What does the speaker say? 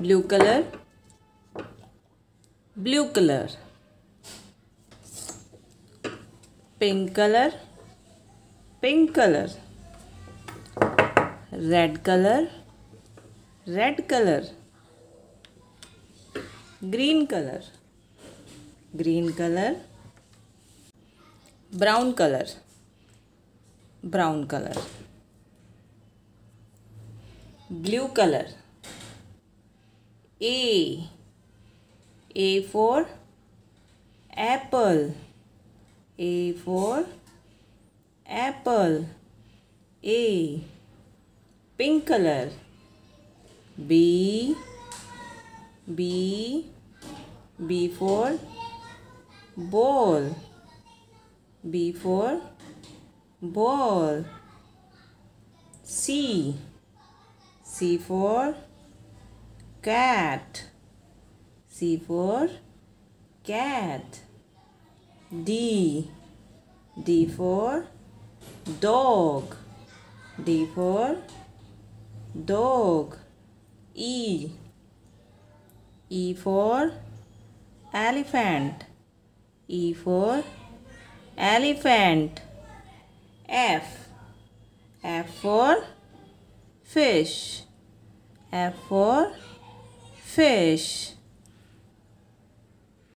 Blue colour blue colour pink colour pink colour red colour red colour green colour green colour brown colour brown colour blue colour a a for apple a for apple a pink color b b b for ball b for ball c c for cat. C for cat. D. D for dog. D for dog. E. E for elephant. E for elephant. F. F for fish. F for fish